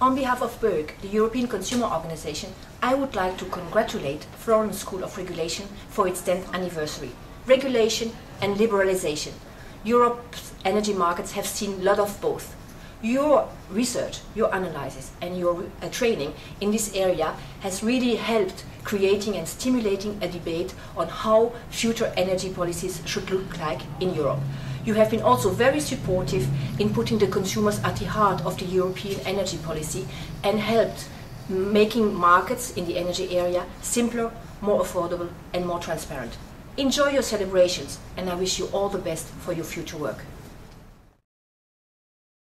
On behalf of BEUC, the European Consumer Organization, I would like to congratulate Florence School of Regulation for its 10th anniversary. Regulation and liberalization. Europe's energy markets have seen a lot of both. Your research, your analysis, and your uh, training in this area has really helped creating and stimulating a debate on how future energy policies should look like in Europe. You have been also very supportive in putting the consumers at the heart of the European energy policy and helped making markets in the energy area simpler, more affordable and more transparent. Enjoy your celebrations and I wish you all the best for your future work.